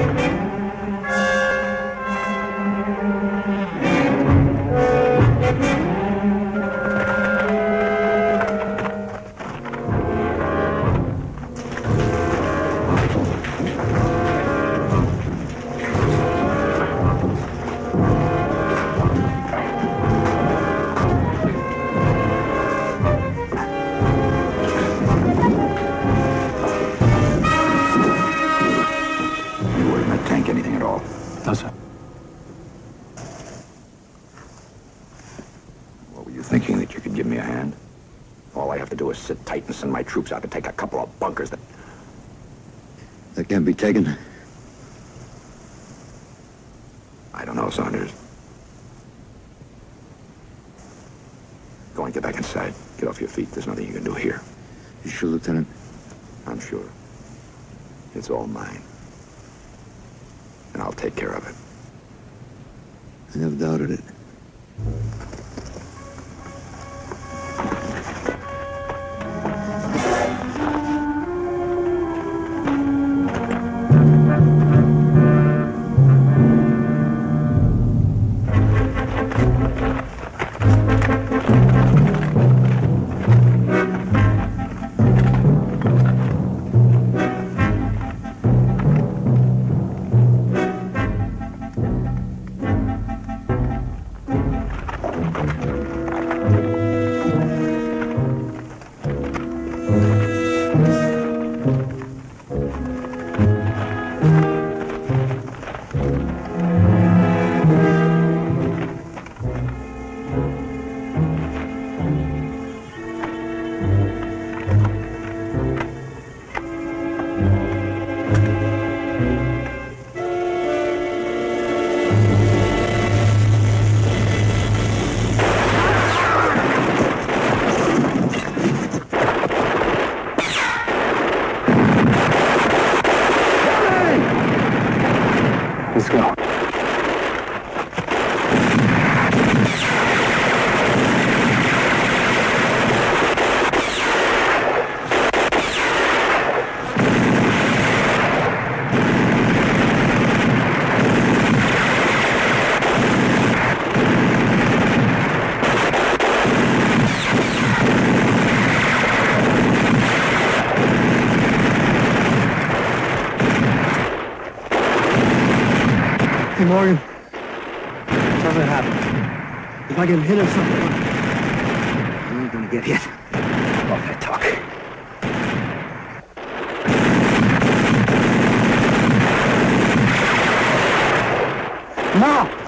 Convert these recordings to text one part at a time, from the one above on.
You troops out to take a couple of bunkers that... That can't be taken. I don't know, Saunders. Go on, get back inside. Get off your feet. There's nothing you can do here. You sure, Lieutenant? I'm sure. It's all mine. And I'll take care of it. I never doubted it. Morgan. Something happened. If I get hit or something. You ain't gonna get hit. Off that talk. Now!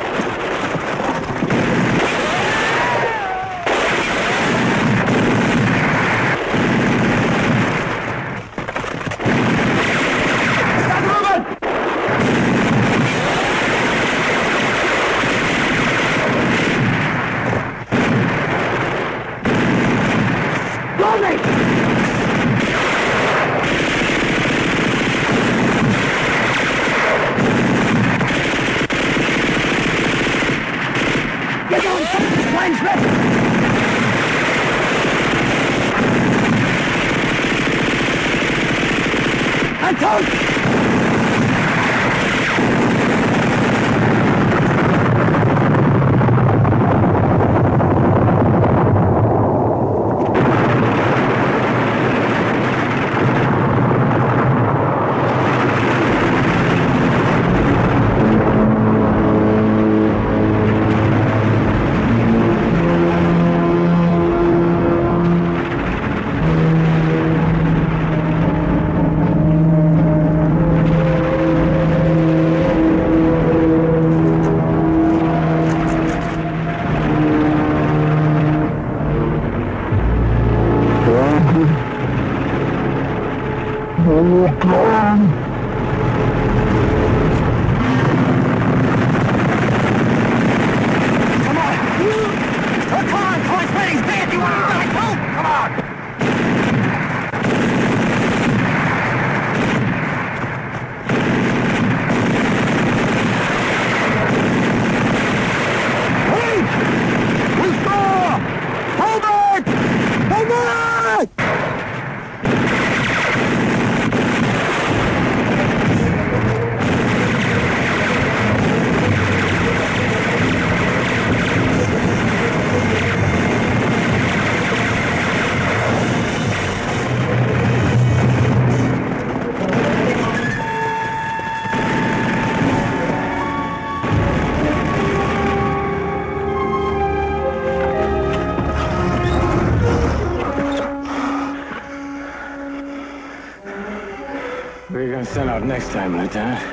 Next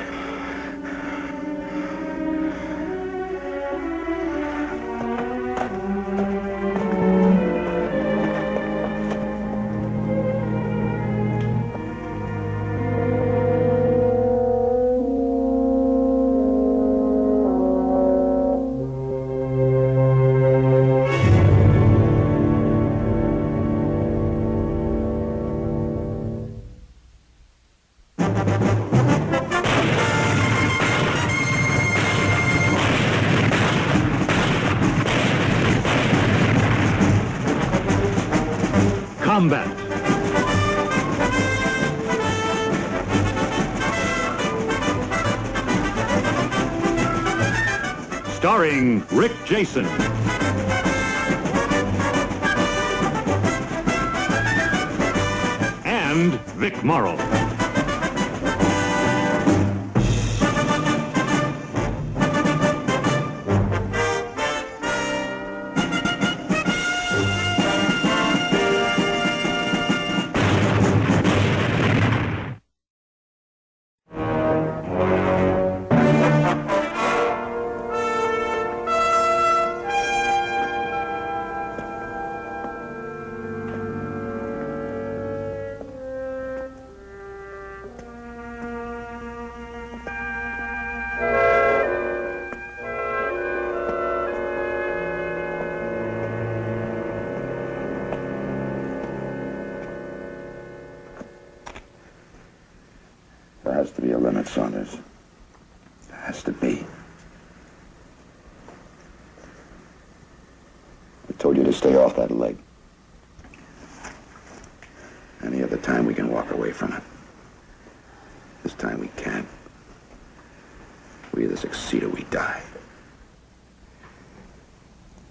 Rick has to be a limit, Saunders. There has to be. I told you to stay off that leg. Any other time we can walk away from it. This time we can't. We either succeed or we die.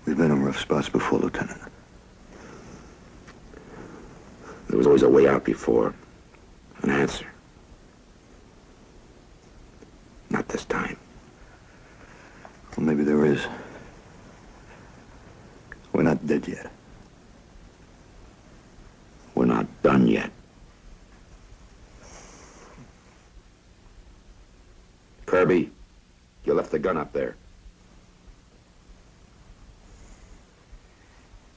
We've been in rough spots before, Lieutenant. There was always a way out before. An answer. Not this time. Well, maybe there is. We're not dead yet. We're not done yet. Kirby, you left the gun up there.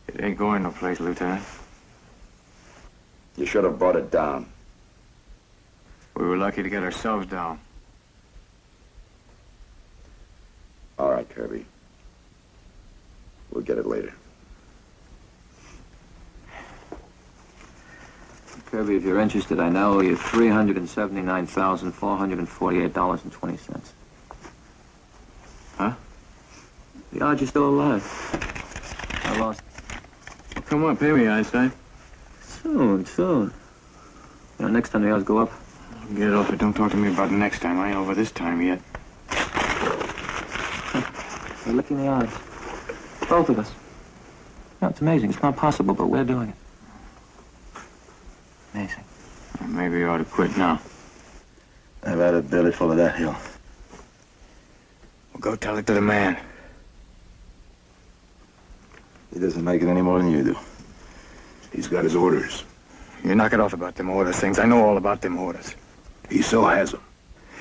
It ain't going no place, Lieutenant. You should have brought it down. We were lucky to get ourselves down. All right, Kirby. We'll get it later. Kirby, if you're interested, I now owe you $379,448.20. Huh? The odds you're still alive. I lost. Well, come on, pay me, Einstein. Soon, soon. You know, next time the odds go up, Get off it. Don't talk to me about next time. I ain't over this time yet. we're licking the odds. Both of us. No, it's amazing. It's not possible, but we're doing it. Amazing. Maybe you ought to quit now. I've had a belly full of that hill. Well, go tell it to the man. He doesn't make it any more than you do. He's got his orders. You knock it off about them orders things. I know all about them orders. He so has them.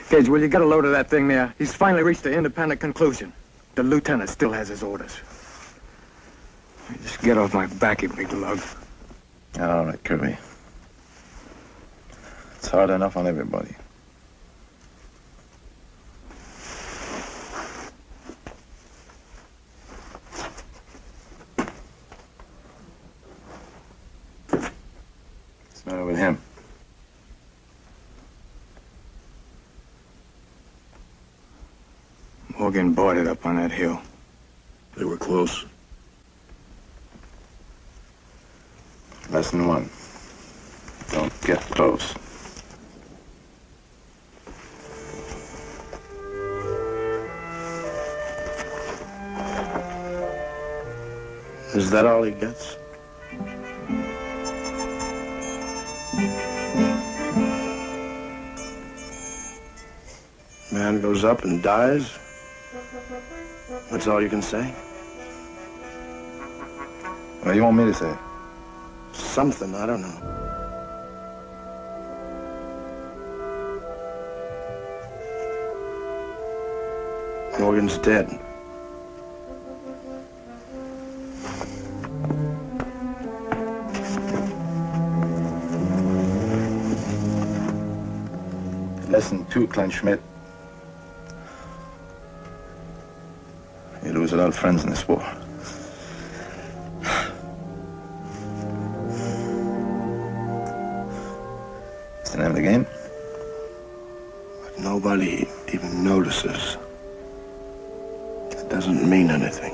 Caje, will you get a load of that thing there? He's finally reached an independent conclusion. The lieutenant still has his orders. Just get off my back, you big lug. All right, Kirby. It's hard enough on everybody. What's the matter with him? Morgan boarded up on that hill. They were close. Lesson one. Don't get close. Is that all he gets? Man goes up and dies? That's all you can say? What do you want me to say? Something, I don't know. Morgan's dead. Listen to Kleinschmidt. Lose a lot of friends in this war. It's the name of the game? But nobody even notices. It doesn't mean anything.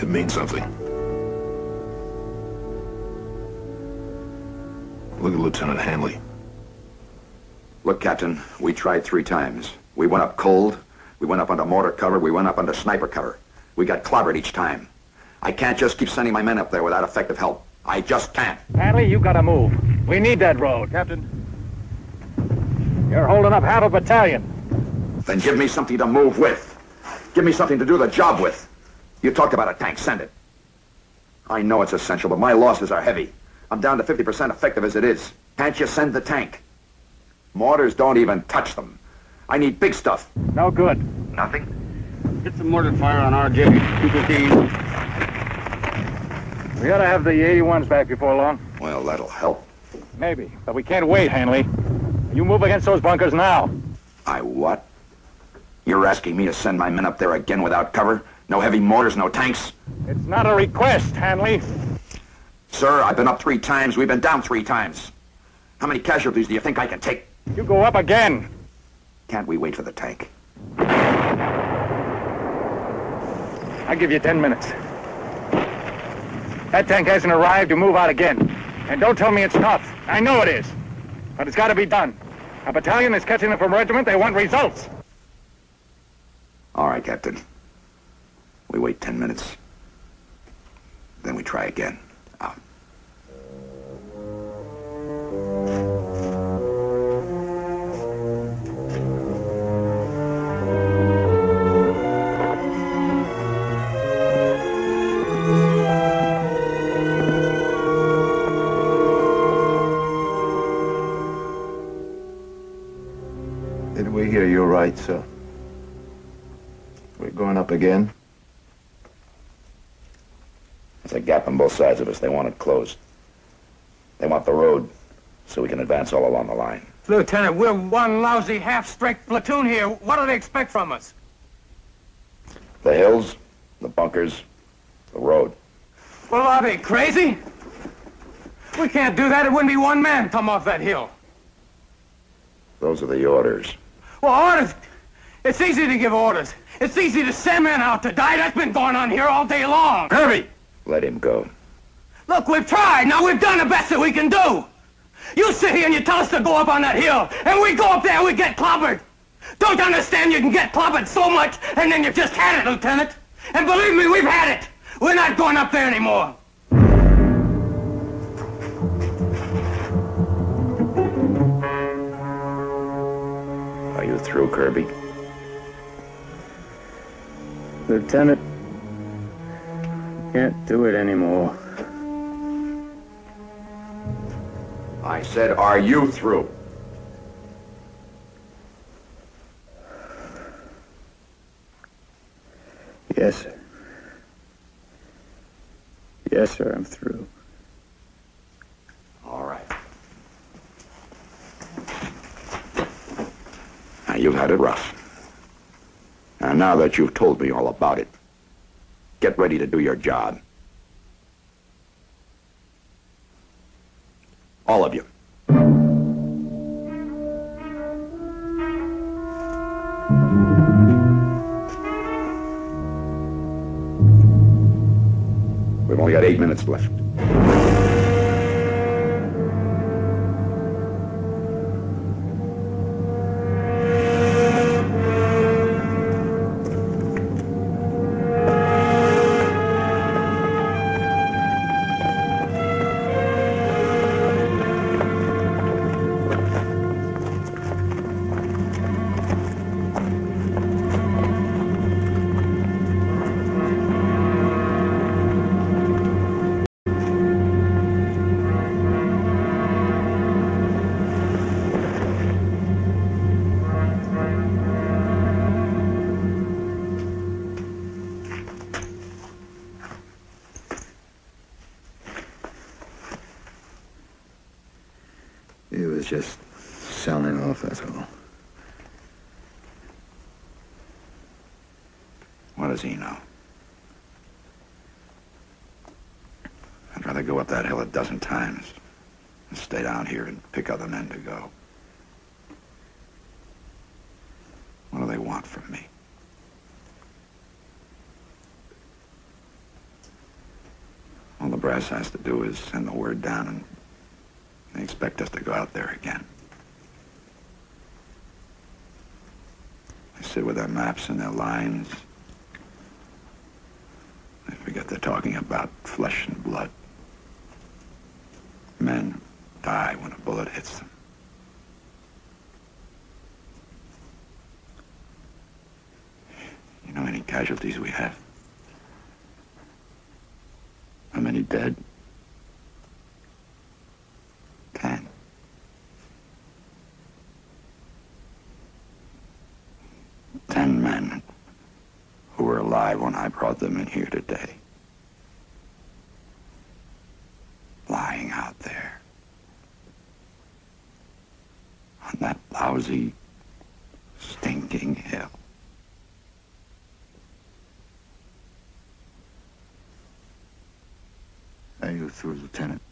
It means something. Look at Lieutenant Hanley. Look, Captain, we tried three times. We went up cold, we went up under mortar cover, we went up under sniper cover. We got clobbered each time. I can't just keep sending my men up there without effective help. I just can't. Hanley, you gotta move. We need that road. Captain. You're holding up half a battalion. Then give me something to move with. Give me something to do the job with. You talked about a tank, send it. I know it's essential, but my losses are heavy. I'm down to 50% effective as it is. Can't you send the tank? Mortars don't even touch them. I need big stuff. No good. Nothing? Get some mortar fire on RJ. 215. We ought to have the 81s back before long. Well, that'll help. Maybe, but we can't wait, Hanley. You move against those bunkers now. I what? You're asking me to send my men up there again without cover? No heavy mortars, no tanks? It's not a request, Hanley. Sir, I've been up three times. We've been down three times. How many casualties do you think I can take? You go up again. Can't we wait for the tank? I give you ten minutes. That tank hasn't arrived, you move out again. And don't tell me it's tough. I know it is. But it's got to be done. A battalion is catching them from regiment. They want results. All right, Captain. We wait ten minutes. Then we try again. Out. Did we hear you right, sir? We're going up again? There's a gap on both sides of us. They want it closed. They want the road so we can advance all along the line. Lieutenant, we're one lousy half-strength platoon here. What do they expect from us? The hills, the bunkers, the road. Well, are they crazy? We can't do that. It wouldn't be one man come off that hill. Those are the orders. Well, orders. It's easy to give orders. It's easy to send men out to die. That's been going on here all day long. Kirby! Let him go. Look, we've tried. Now we've done the best that we can do. You sit here and you tell us to go up on that hill, and we go up there and we get clobbered. Don't you understand you can get clobbered so much, and then you've just had it, Lieutenant? And believe me, we've had it. We're not going up there anymore. Through, Kirby? Lieutenant, can't do it anymore. I said, are you through? Yes, sir. Yes, sir, I'm through. All right. Now, you've had it rough. And now that you've told me all about it, get ready to do your job. All of you. We've only got eight minutes left. Just selling off, that's all. What does he know? I'd rather go up that hill a dozen times than stay down here and pick other men to go. What do they want from me? All the brass has to do is send the word down and they expect us to go out there again. They sit with their maps and their lines. They forget they're talking about flesh and blood. Men die when a bullet hits them. You know any casualties we have? How many dead? Ten. Ten men who were alive when I brought them in here today. Lying out there. On that lousy, stinking hill. Are you through, Lieutenant?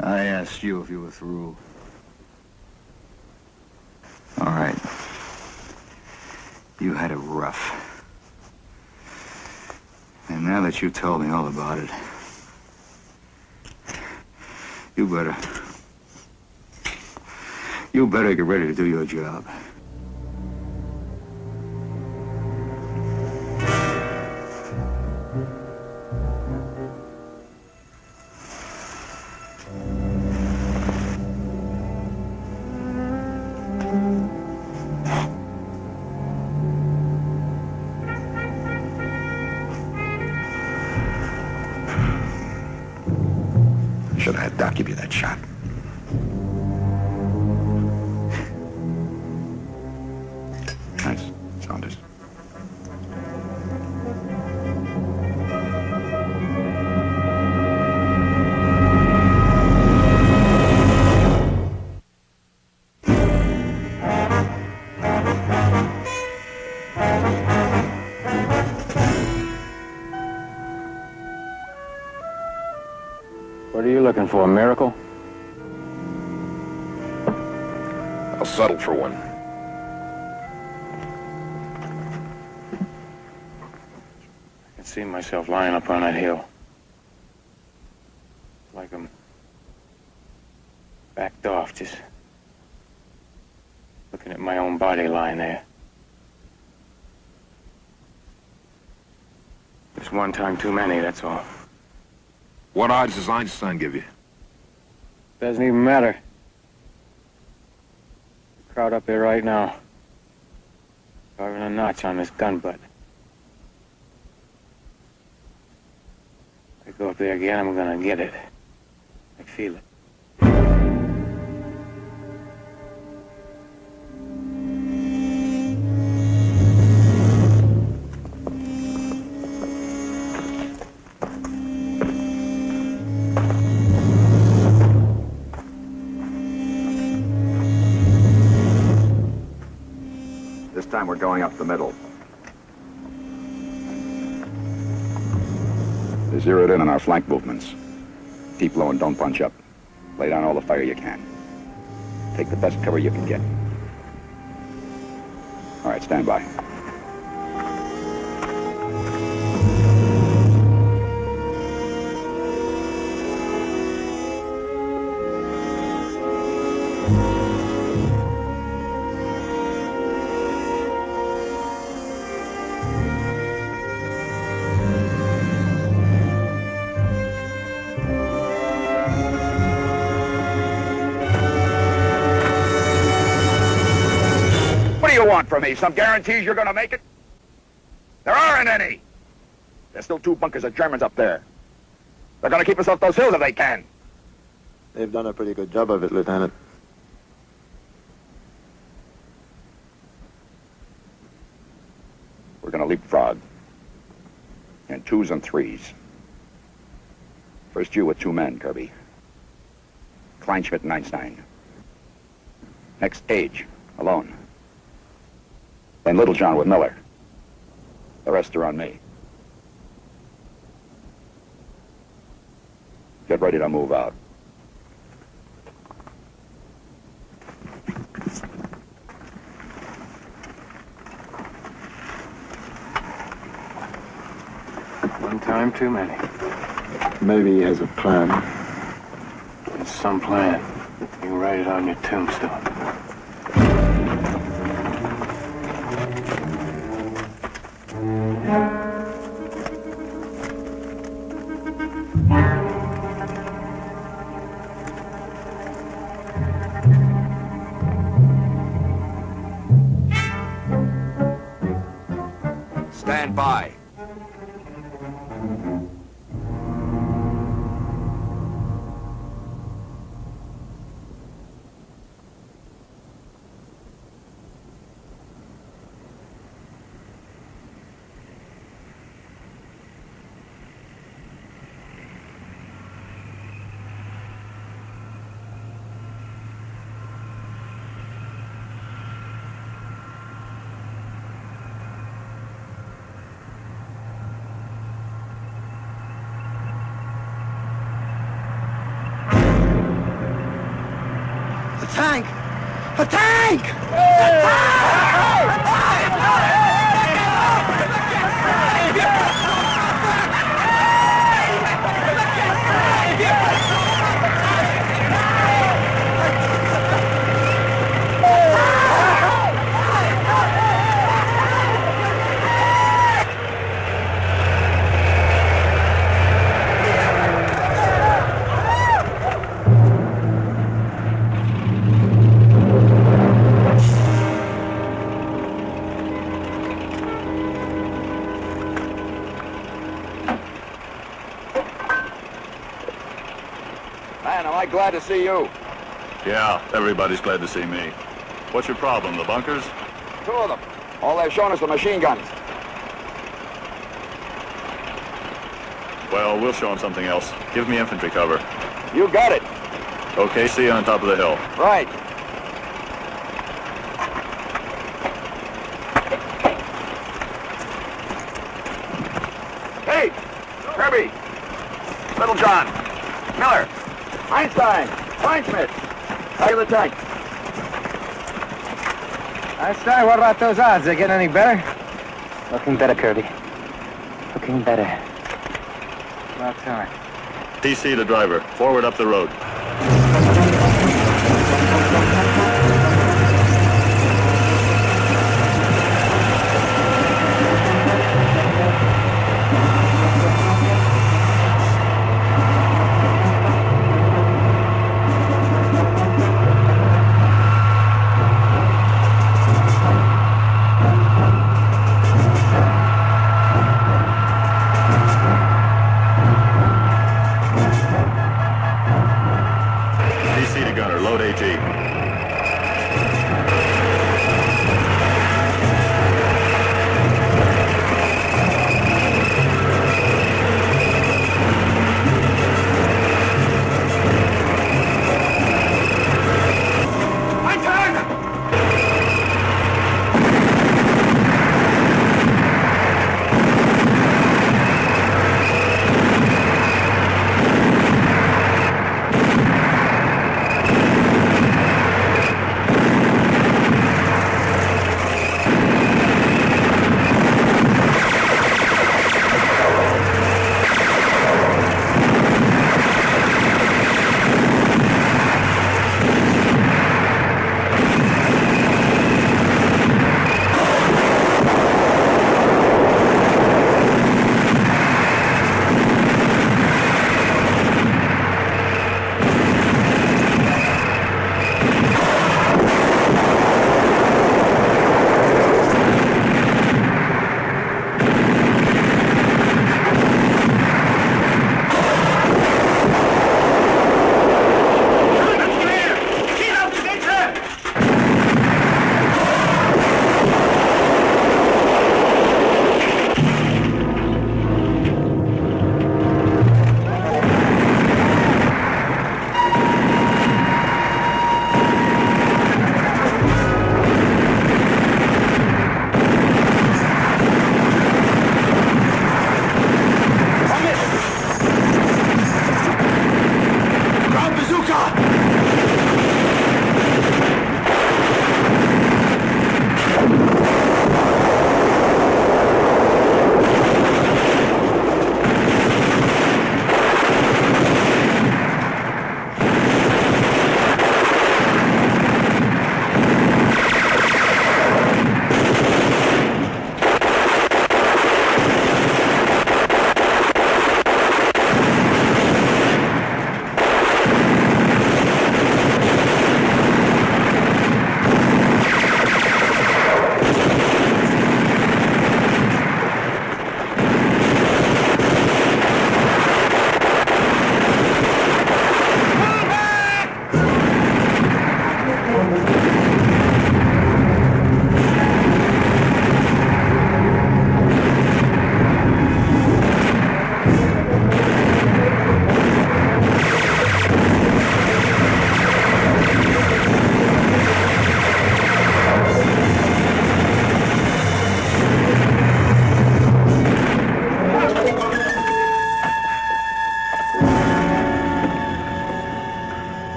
I asked you if you were through. All right. You had it rough. And now that you told me all about it, you better... You better get ready to do your job. For, a miracle? I'll settle for one. I can see myself lying up on that hill. Like I'm backed off, just looking at my own body lying there. Just one time too many, that's all. What odds does Einstein give you? Doesn't even matter. The crowd up here right now. Carving a notch on this gun butt. If I go up there again, I'm gonna get it. I feel it. The middle. They're zeroed in on our flank movements. Keep low and don't bunch up. Lay down all the fire you can. Take the best cover you can get. All right, stand by. Want from me? Some guarantees you're going to make it? There aren't any. There's still two bunkers of Germans up there. They're going to keep us off those hills if they can. They've done a pretty good job of it, Lieutenant. We're going to leapfrog. In twos and threes. First you with two men, Kirby. Kleinschmidt and Einstein. Next, Caje, alone. Then Littlejohn with Miller. The rest are on me. Get ready to move out. One time too many. Maybe he has a plan. It's some plan. You can write it on your tombstone. Stand by. Glad to see you. Yeah, everybody's glad to see me. What's your problem, the bunkers? Two of them. All they've shown us the machine guns. Well, we'll show them something else. Give me infantry cover. You got it. Okay, see you on top of the hill. Right. Hey, Kirby, Littlejohn, Miller, Einstein, Kleinschmidt. How are the tank? Einstein, what about those odds? They get any better? Looking better, Kirby. Looking better. About time. TC the driver. Forward up the road.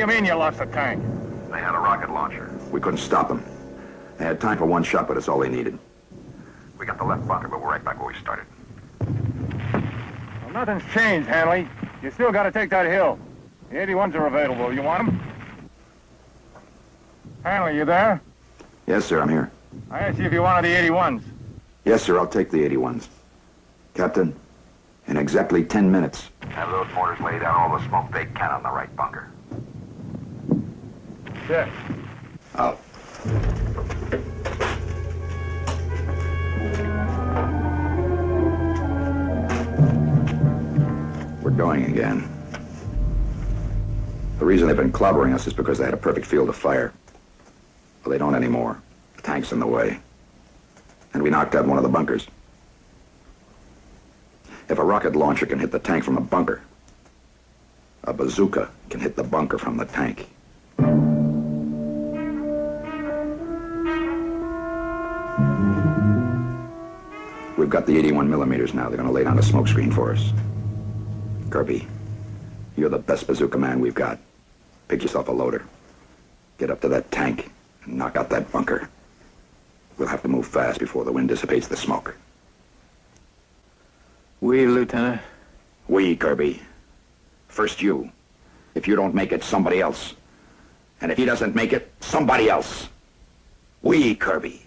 Do you mean you lost the tank? They had a rocket launcher. We couldn't stop them. They had time for one shot, but it's all they needed. We got the left bunker, but we're right back where we started. Well, nothing's changed, Hanley. You still got to take that hill. The 81s are available. You want them? Hanley, you there? Yes, sir, I'm here. I asked you if you wanted the 81s. Yes, sir, I'll take the 81s. Captain, in exactly 10 minutes. Have those mortars lay down all the smoke they can on the right bunker. Yes. Out. We're going again. The reason they've been clobbering us is because they had a perfect field of fire. Well, they don't anymore. The tank's in the way. And we knocked out one of the bunkers. If a rocket launcher can hit the tank from a bunker, a bazooka can hit the bunker from the tank. We've got the 81 millimeters now. They're going to lay down a smoke screen for us. Kirby, you're the best bazooka man we've got. Pick yourself a loader. Get up to that tank and knock out that bunker. We'll have to move fast before the wind dissipates the smoke. We, Lieutenant. We, Kirby. First you. If you don't make it, somebody else. And if he doesn't make it, somebody else. We, Kirby.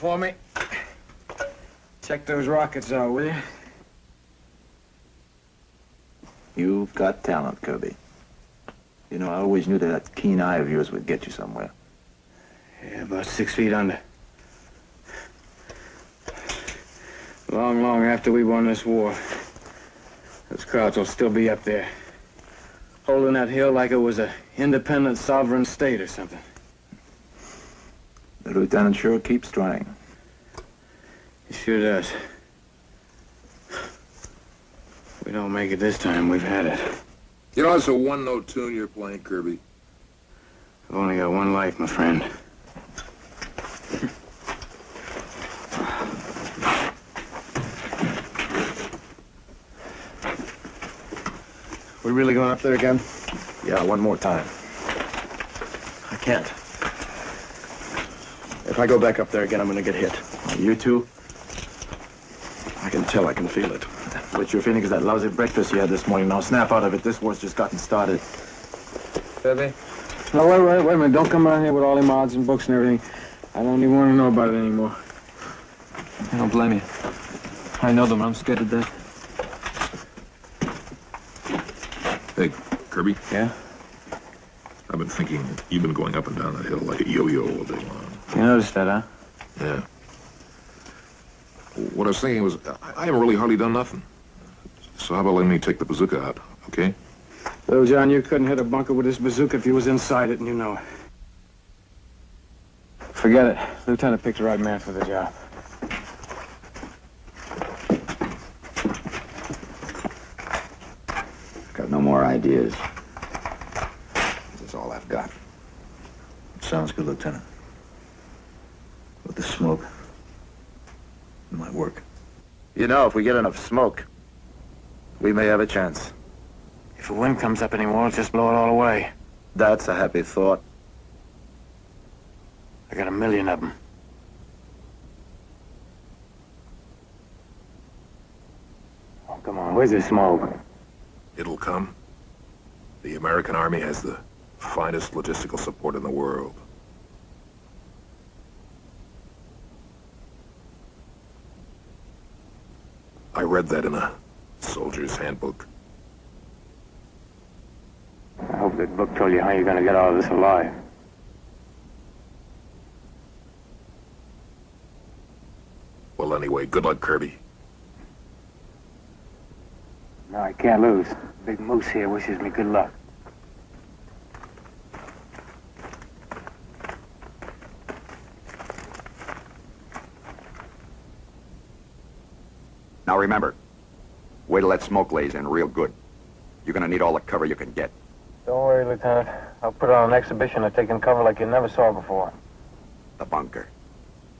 For me. Check those rockets out, will you? You've got talent, Kirby. You know, I always knew that, that keen eye of yours would get you somewhere. Yeah, about six feet under. Long, long after we won this war, those Krauts will still be up there, holding that hill like it was a independent sovereign state or something. The lieutenant sure keeps trying. He sure does. If we don't make it this time, we've had it. You know, it's a one-note tune you're playing, Kirby. I've only got one life, my friend. We really going up there again? Yeah, one more time. I can't. If I go back up there again, I'm gonna get hit. You too? I can tell, I can feel it. What you're feeling is that lousy breakfast you had this morning. Now snap out of it. This war's just gotten started. Baby? No, wait, wait, wait a minute. Don't come around here with all them odds and books and everything. I don't even want to know about it anymore. I don't blame you. I know them. I'm scared to death. Hey, Kirby. Yeah? I've been thinking you've been going up and down that hill like a yo-yo all day long. You noticed that, huh? Yeah. What I was thinking was, I I haven't really hardly done nothing. So how about letting me take the bazooka out, okay? Littlejohn, you couldn't hit a bunker with this bazooka if you was inside it and you know it. Forget it. Lieutenant picked the right man for the job. Got no more ideas. This is all I've got. Sounds good, Lieutenant. With the smoke, it might work. You know, if we get enough smoke, we may have a chance. If a wind comes up anymore, it'll just blow it all away. That's a happy thought. I got a million of them. Oh, come on, where's the smoke? It'll come. The American Army has the finest logistical support in the world. Read that in a soldier's handbook. I hope that book told you how you're gonna get out of this alive. Well, anyway, good luck, Kirby. No, I can't lose. Big Moose here wishes me good luck. Now remember, wait till that smoke lays in real good. You're gonna need all the cover you can get. Don't worry, Lieutenant. I'll put on an exhibition of taking cover like you never saw before. The bunker.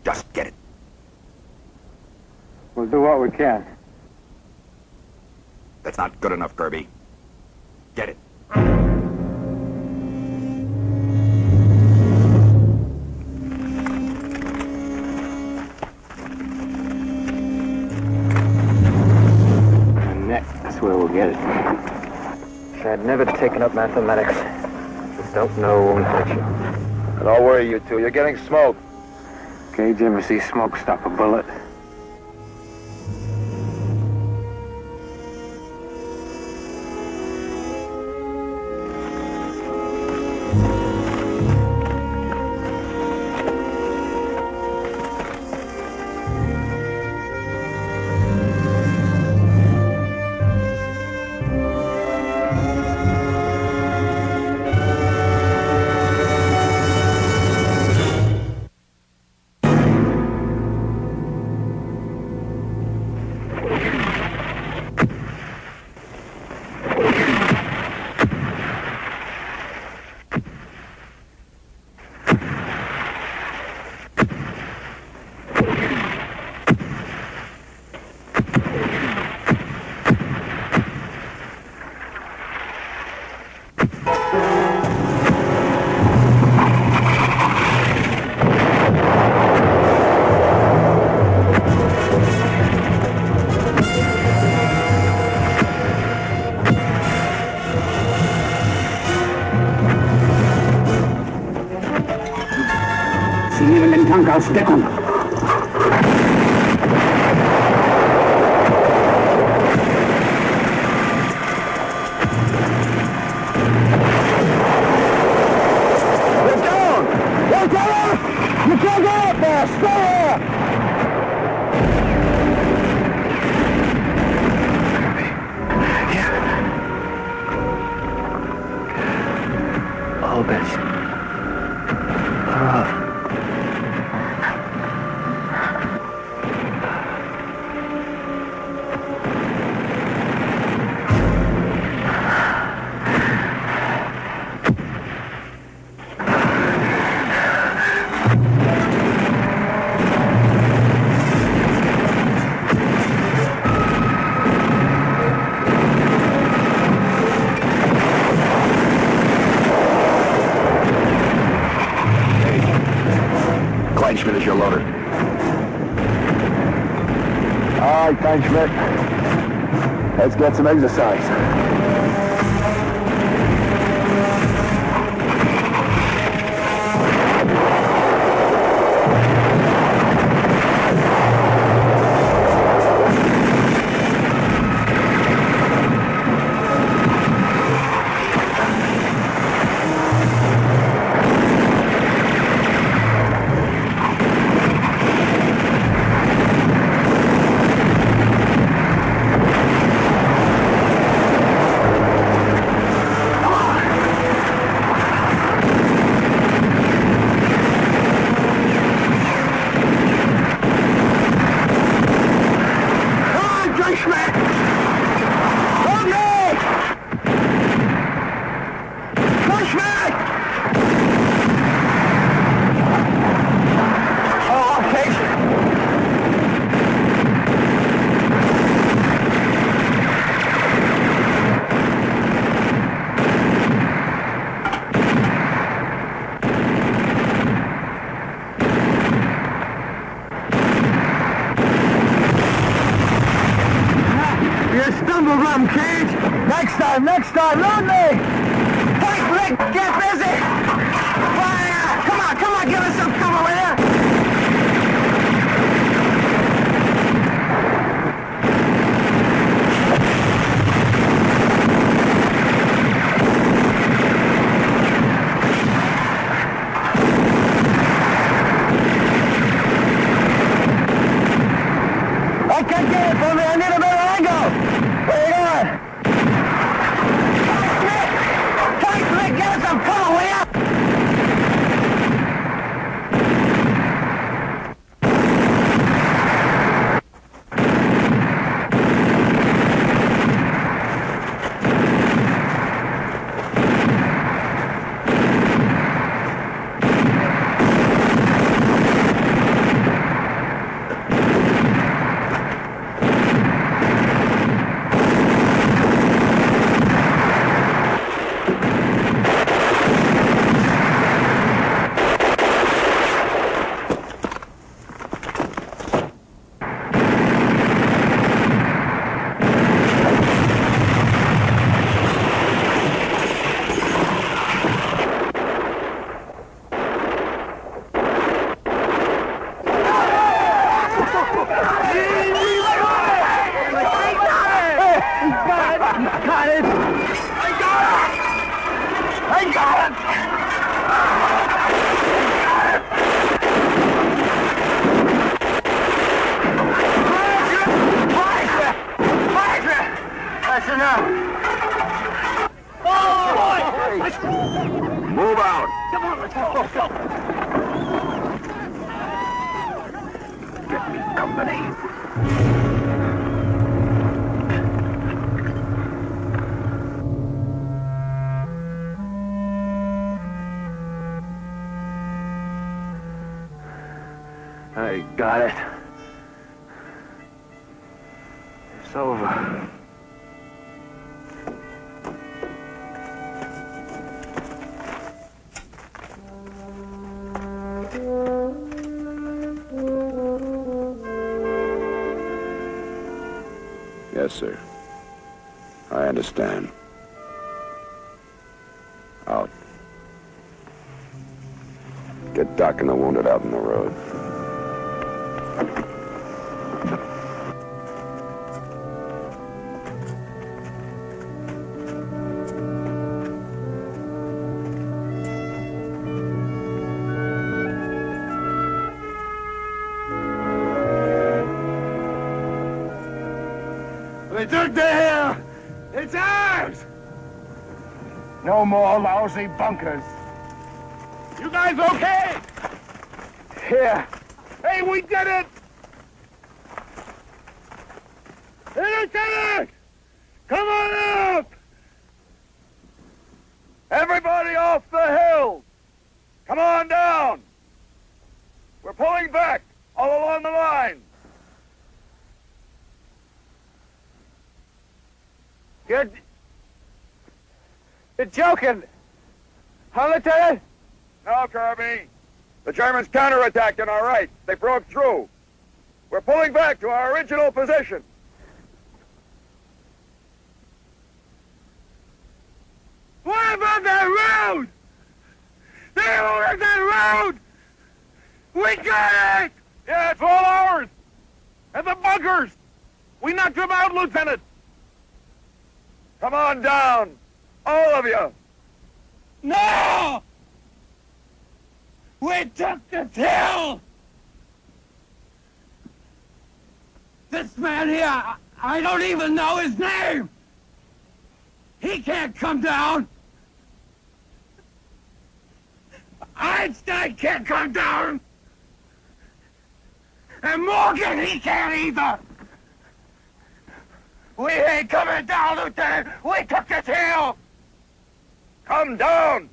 Just get it. We'll do what we can. That's not good enough, Kirby. Get it. I'd never taken up mathematics. Just don't know won't hurt you. Don't worry, you two. You're getting smoke. Caje, ever see smoke stop a bullet? You can't go up there! Stay here! Let's get some exercise. It's over. Yes, sir. I understand. Out. Get Doc and the wounded out in the road. No more lousy bunkers. You guys okay? Here. Hey, we did it! Lieutenant! Come on up! Everybody off the hill! Come on down! We're pulling back all along the line. You're... Joking! Huh, Lieutenant? No, Kirby. The Germans counterattacked on our right. They broke through. We're pulling back to our original position. What about that road? They ordered that road! We got it! Yeah, it's all ours! And the bunkers! We knocked them out, Lieutenant! Come on down! All of you! No! We took the hill! This man here, I don't even know his name! He can't come down! Einstein can't come down! And Morgan, he can't either! We ain't coming down, Lieutenant! We took this hill! Come down!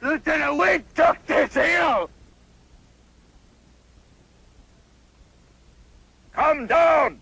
Lieutenant, we took this hill! Come down!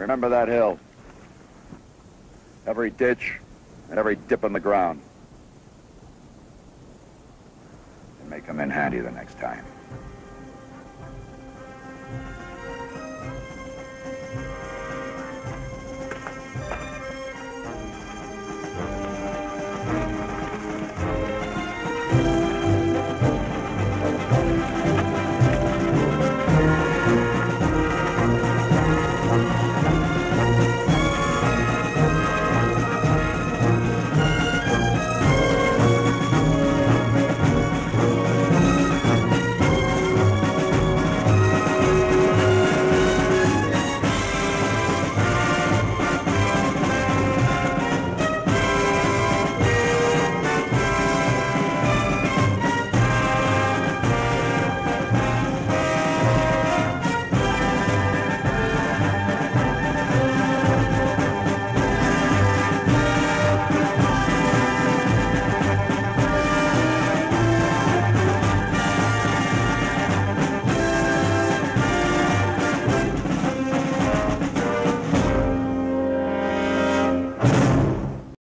Remember that hill. Every ditch and every dip in the ground. It may come in handy the next time.